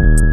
Bye.